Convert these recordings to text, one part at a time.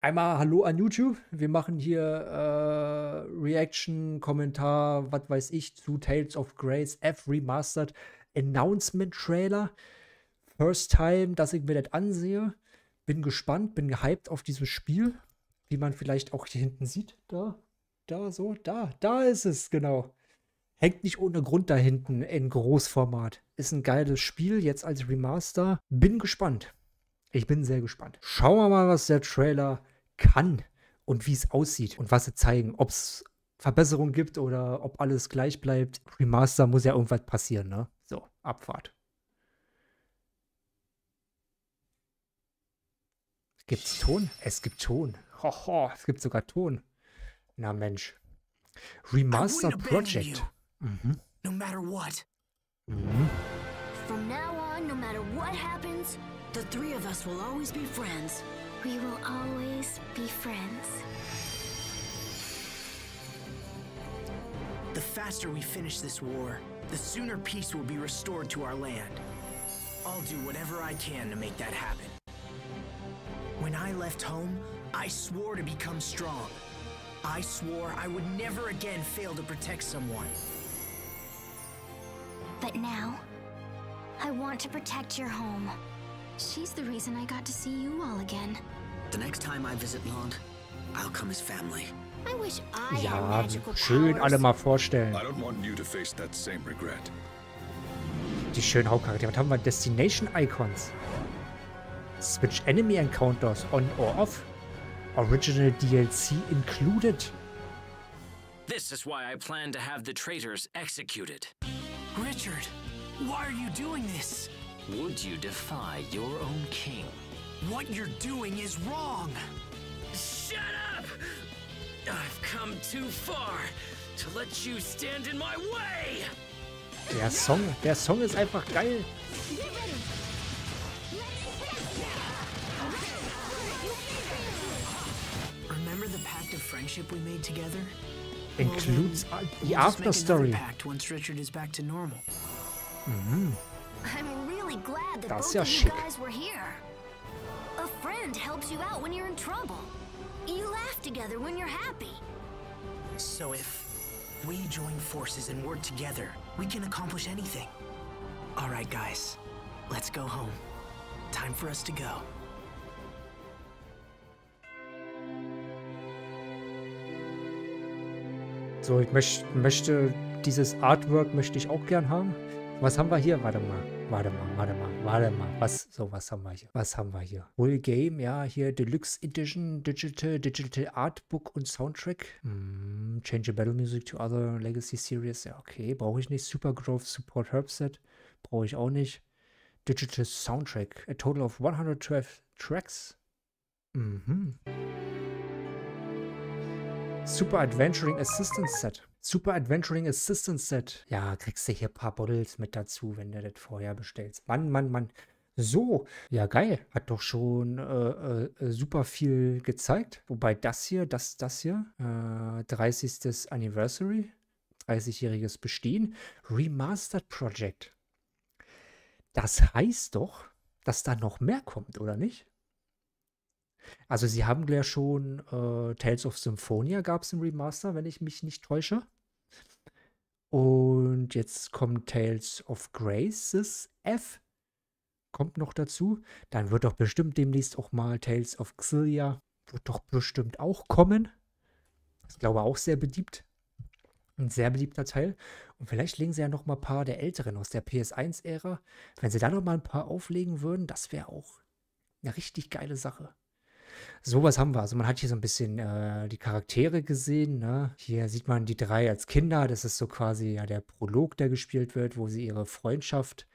Einmal Hallo an YouTube. Wir machen hier äh, Reaction, Kommentar, was weiß ich, zu Tales of Grace F Remastered Announcement Trailer. First time, dass ich mir das ansehe. Bin gespannt, bin gehypt auf dieses Spiel. Wie man vielleicht auch hier hinten sieht. Da, da, so, da, da ist es, genau. Hängt nicht ohne Grund da hinten in Großformat. Ist ein geiles Spiel, jetzt als Remaster. Bin gespannt. Ich bin sehr gespannt. Schauen wir mal, was der Trailer kann und wie es aussieht und was sie zeigen. Ob es Verbesserungen gibt oder ob alles gleich bleibt. Remaster muss ja irgendwas passieren, ne? So, Abfahrt. Gibt's Ton? Es gibt Ton. Hoho, es gibt sogar Ton. Na Mensch. Remaster Project. Mhm. No matter what. Mhm. From now on, no matter what happens, The three of us will always be friends. We will always be friends. The faster we finish this war, the sooner peace will be restored to our land. I'll do whatever I can to make that happen. When I left home, I swore to become strong. I swore I would never again fail to protect someone. But now, I want to protect your home. She's the reason I got to see you all again. The next time I visit Land, I'll come as family. I wish I had Ja, magical schön powers. alle mal vorstellen. I don't want you to face that same regret. Die schönen Hauptcharaktere. Was haben wir? Destination Icons. Switch Enemy Encounters on or off. Original DLC included. This is why I plan to have the traitors executed. Richard, why are you doing this? Would you defy your own king? What you're doing is wrong. Shut up! I've come too far to let you stand in my way! Der Song, der Song ist einfach geil. Remember the pact of friendship we made together? Includes the We'll after story. pact once Richard is back to normal. Mm-hmm. I'm really glad that both of you guys were here. A friend helps you out when you're in trouble. You laugh together when you're happy. So if we join forces and work together, we can accomplish anything. All right, guys, let's go home. Time for us to go. So, ich möcht, möchte dieses Artwork möchte ich auch gern haben. Was haben wir hier? Warte mal, warte mal, warte mal, warte mal. Was, so, was haben wir hier? Was haben wir hier? Full Game, ja, hier Deluxe Edition, Digital, Digital Artbook und Soundtrack. Hm, change Battle Music to other Legacy Series. Ja, okay, brauche ich nicht. Super Growth Support Herb Set. Brauche ich auch nicht. Digital Soundtrack. A total of 112 Tracks. Mhm. Super Adventuring Assistance Set. Super Adventuring Assistance Set. Ja, kriegst du hier ein paar Bottles mit dazu, wenn du das vorher bestellst. Mann, Mann, Mann. So, ja geil. Hat doch schon äh, äh, super viel gezeigt. Wobei das hier, das, das hier, äh, 30. Anniversary, 30-jähriges Bestehen, Remastered Project. Das heißt doch, dass da noch mehr kommt, oder nicht? Also sie haben ja schon äh, Tales of Symphonia gab es im Remaster, wenn ich mich nicht täusche. Und jetzt kommt Tales of Graces F. Kommt noch dazu. Dann wird doch bestimmt demnächst auch mal Tales of Xillia. Wird doch bestimmt auch kommen. Ich glaube auch sehr beliebt. Ein sehr beliebter Teil. Und vielleicht legen sie ja noch mal ein paar der älteren aus der PS1-Ära. Wenn sie da noch mal ein paar auflegen würden, das wäre auch eine richtig geile Sache. Sowas haben wir. Also man hat hier so ein bisschen äh, die Charaktere gesehen. Ne? Hier sieht man die drei als Kinder. Das ist so quasi ja der Prolog, der gespielt wird, wo sie ihre Freundschaft,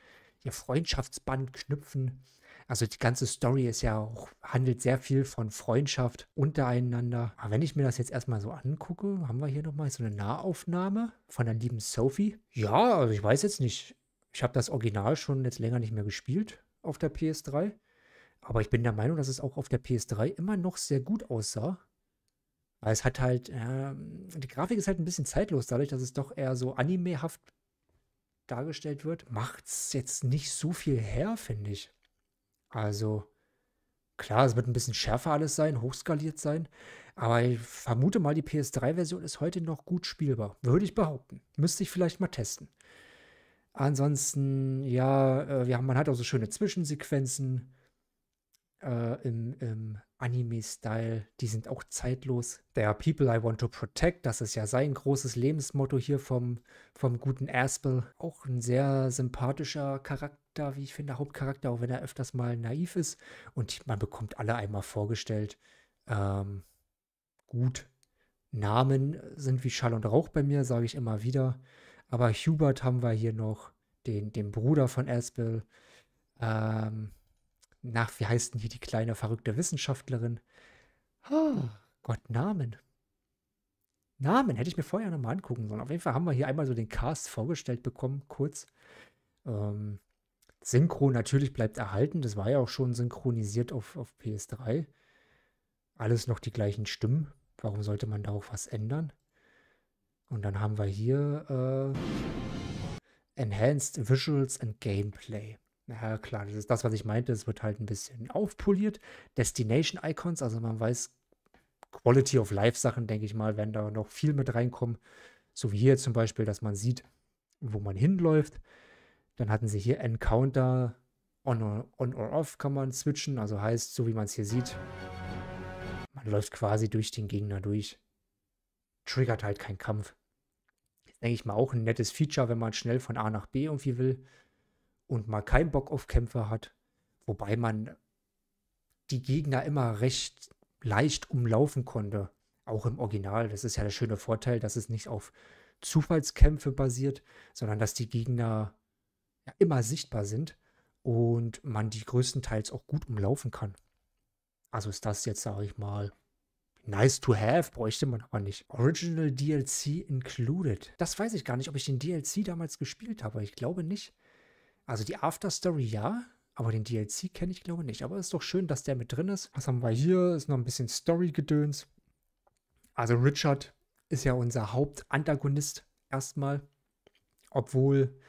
ihr Freundschaftsband knüpfen. Also die ganze Story ist ja auch, handelt sehr viel von Freundschaft untereinander. Aber wenn ich mir das jetzt erstmal so angucke, haben wir hier nochmal so eine Nahaufnahme von der lieben Sophie. Ja, also ich weiß jetzt nicht. Ich habe das Original schon jetzt länger nicht mehr gespielt auf der PS3. Aber ich bin der Meinung, dass es auch auf der PS3 immer noch sehr gut aussah. Weil es hat halt, äh, die Grafik ist halt ein bisschen zeitlos, dadurch, dass es doch eher so animehaft dargestellt wird, macht es jetzt nicht so viel her, finde ich. Also, Klar, es wird ein bisschen schärfer alles sein, hochskaliert sein. Aber ich vermute mal, die PS3-Version ist heute noch gut spielbar. Würde ich behaupten. Müsste ich vielleicht mal testen. Ansonsten, ja, äh, haben, man hat auch so schöne Zwischensequenzen äh, im, im Anime-Style. Die sind auch zeitlos. Der People I Want to Protect, das ist ja sein großes Lebensmotto hier vom, vom guten Aspel. Auch ein sehr sympathischer Charakter, wie ich finde, Hauptcharakter, auch wenn er öfters mal naiv ist. Und man bekommt alle einmal vorgestellt. Ähm, gut. Namen sind wie Schall und Rauch bei mir, sage ich immer wieder. Aber Hubert haben wir hier noch, den, den Bruder von Aspel. Ähm, nach, wie heißt denn hier die kleine verrückte Wissenschaftlerin? Oh, Gott, Namen. Namen hätte ich mir vorher nochmal angucken sollen. Auf jeden Fall haben wir hier einmal so den Cast vorgestellt bekommen, kurz. Ähm, Synchro natürlich bleibt erhalten. Das war ja auch schon synchronisiert auf, auf PS3. Alles noch die gleichen Stimmen. Warum sollte man da auch was ändern? Und dann haben wir hier äh, Enhanced Visuals and Gameplay. Ja, klar, das ist das, was ich meinte. Es wird halt ein bisschen aufpoliert. Destination Icons, also man weiß, Quality of Life Sachen, denke ich mal, werden da noch viel mit reinkommen. So wie hier zum Beispiel, dass man sieht, wo man hinläuft. Dann hatten sie hier Encounter on or, on or off kann man switchen. Also heißt, so wie man es hier sieht, man läuft quasi durch den Gegner durch. Triggert halt keinen Kampf denke ich mal, auch ein nettes Feature, wenn man schnell von A nach B irgendwie will und mal keinen Bock auf Kämpfe hat. Wobei man die Gegner immer recht leicht umlaufen konnte. Auch im Original. Das ist ja der schöne Vorteil, dass es nicht auf Zufallskämpfe basiert, sondern dass die Gegner ja immer sichtbar sind und man die größtenteils auch gut umlaufen kann. Also ist das jetzt, sage ich mal, Nice to have, bräuchte man aber nicht. Original DLC included. Das weiß ich gar nicht, ob ich den DLC damals gespielt habe. Ich glaube nicht. Also die Afterstory ja, aber den DLC kenne ich glaube nicht. Aber es ist doch schön, dass der mit drin ist. Was haben wir hier? Ist noch ein bisschen Story-Gedöns. Also Richard ist ja unser Hauptantagonist erstmal. Obwohl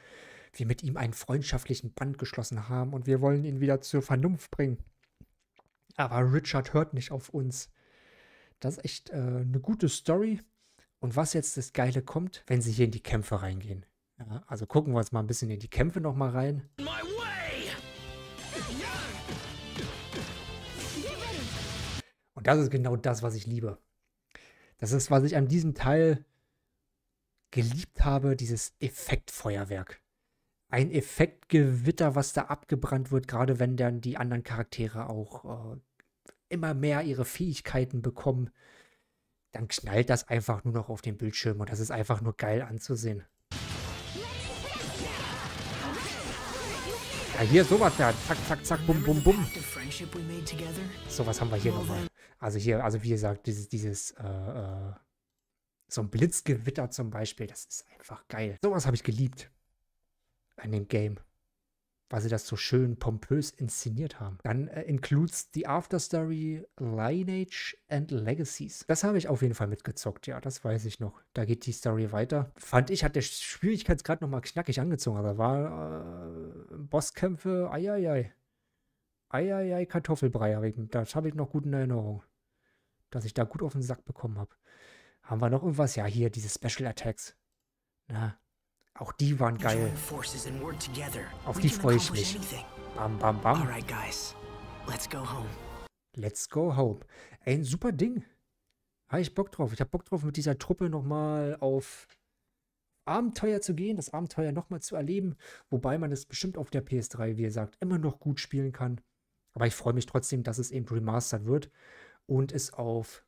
wir mit ihm einen freundschaftlichen Band geschlossen haben und wir wollen ihn wieder zur Vernunft bringen. Aber Richard hört nicht auf uns. Das ist echt äh, eine gute Story. Und was jetzt das Geile kommt, wenn sie hier in die Kämpfe reingehen. Ja, also gucken wir uns mal ein bisschen in die Kämpfe nochmal rein. Und das ist genau das, was ich liebe. Das ist, was ich an diesem Teil geliebt habe, dieses Effektfeuerwerk. Ein Effektgewitter, was da abgebrannt wird, gerade wenn dann die anderen Charaktere auch äh, immer mehr ihre Fähigkeiten bekommen, dann knallt das einfach nur noch auf den Bildschirm und das ist einfach nur geil anzusehen. Ja, hier sowas da. Zack, zack, zack, bum, bum, bum. Sowas haben wir hier nochmal. Also hier, also wie gesagt, dieses, dieses, äh, äh, so ein Blitzgewitter zum Beispiel, das ist einfach geil. Sowas habe ich geliebt. An dem Game weil sie das so schön pompös inszeniert haben. Dann äh, includes the Afterstory, Lineage and Legacies. Das habe ich auf jeden Fall mitgezockt, ja, das weiß ich noch. Da geht die Story weiter. Fand ich, hat der Schwierigkeitsgrad nochmal knackig angezogen, aber war äh, Bosskämpfe, eieiei. Eieiei, Kartoffelbrei, das habe ich noch gut in Erinnerung. Dass ich da gut auf den Sack bekommen habe. Haben wir noch irgendwas? Ja, hier, diese Special Attacks. Na, auch die waren geil. Auf die freue ich mich. Bam, bam, bam. Let's go home. Ey, ein super Ding. Habe ich Bock drauf. Ich habe Bock drauf, mit dieser Truppe nochmal auf Abenteuer zu gehen, das Abenteuer nochmal zu erleben. Wobei man es bestimmt auf der PS3, wie gesagt, immer noch gut spielen kann. Aber ich freue mich trotzdem, dass es eben remastered wird und es auf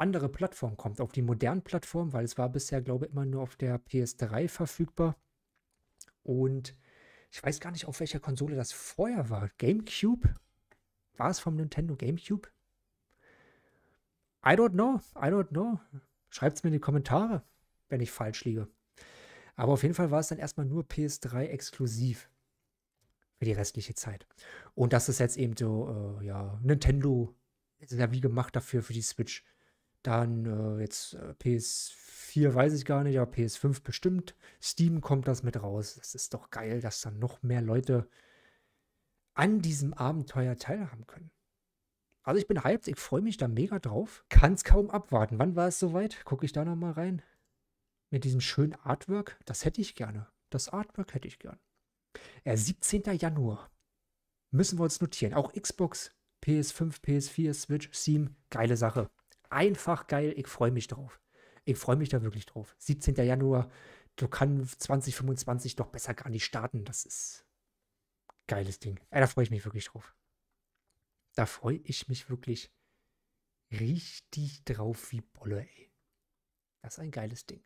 andere Plattform kommt, auf die modernen Plattformen, weil es war bisher, glaube ich, immer nur auf der PS3 verfügbar. Und ich weiß gar nicht, auf welcher Konsole das vorher war. GameCube? War es vom Nintendo GameCube? I don't know. I don't know. Schreibt es mir in die Kommentare, wenn ich falsch liege. Aber auf jeden Fall war es dann erstmal nur PS3 exklusiv für die restliche Zeit. Und das ist jetzt eben so, äh, ja, Nintendo ist ja wie gemacht dafür für die Switch. Dann äh, jetzt äh, PS4 weiß ich gar nicht, aber PS5 bestimmt. Steam kommt das mit raus. Das ist doch geil, dass dann noch mehr Leute an diesem Abenteuer teilhaben können. Also ich bin hyped, ich freue mich da mega drauf. Kann es kaum abwarten. Wann war es soweit? Gucke ich da nochmal rein. Mit diesem schönen Artwork. Das hätte ich gerne. Das Artwork hätte ich gern. Ja, 17. Januar. Müssen wir uns notieren. Auch Xbox, PS5, PS4, Switch, Steam. Geile Sache. Einfach geil. Ich freue mich drauf. Ich freue mich da wirklich drauf. 17. Januar. Du kannst 2025 doch besser gar nicht starten. Das ist geiles Ding. Ja, da freue ich mich wirklich drauf. Da freue ich mich wirklich richtig drauf wie Bolle, ey. Das ist ein geiles Ding.